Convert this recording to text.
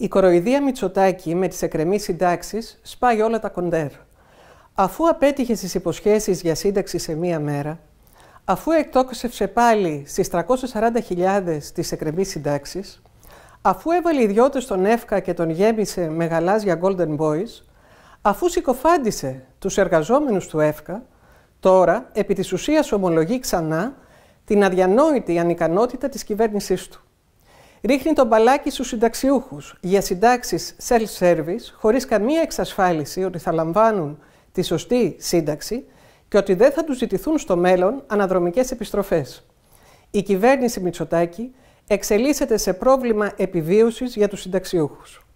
Η κοροϊδία Μητσοτάκη με τις εκκρεμείς συντάξεις σπάει όλα τα κοντέρ. Αφού απέτυχε στις υποσχέσεις για σύνταξη σε μία μέρα, αφού εκτόκωσευσε πάλι στις 340.000 τις εκκρεμείς συντάξεις, αφού έβαλε ιδιώτες στον ΕΦΚΑ και τον γέμισε με γαλάζια Golden Boys, αφού συκοφάντησε τους εργαζόμενους του ΕΦΚΑ, τώρα επί της ουσίας ομολογεί ξανά την αδιανόητη ανικανότητα της κυβέρνησής του ρίχνει τον μπαλάκι στους συνταξιούχους για συντάξεις self-service, χωρίς καμία εξασφάλιση ότι θα λαμβάνουν τη σωστή σύνταξη και ότι δεν θα τους ζητηθούν στο μέλλον αναδρομικές επιστροφές. Η κυβέρνηση Μητσοτάκη εξελίσσεται σε πρόβλημα επιβίωσης για τους συνταξιούχους.